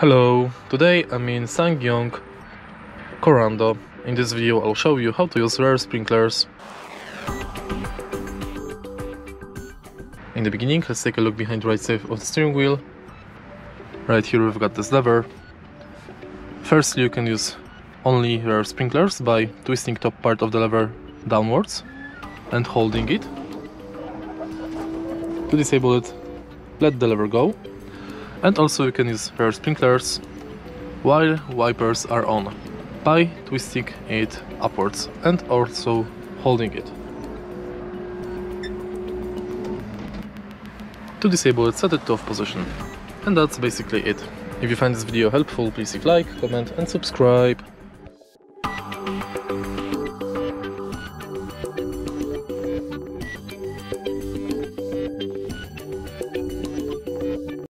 Hello, today I'm in Ssangyong, Korando. In this video I'll show you how to use rear sprinklers. In the beginning let's take a look behind the right side of the steering wheel. Right here we've got this lever. Firstly you can use only rear sprinklers by twisting top part of the lever downwards and holding it. To disable it, let the lever go and also you can use rear sprinklers while wipers are on by twisting it upwards and also holding it. To disable it, set it to off position. And that's basically it. If you find this video helpful, please leave like, comment and subscribe.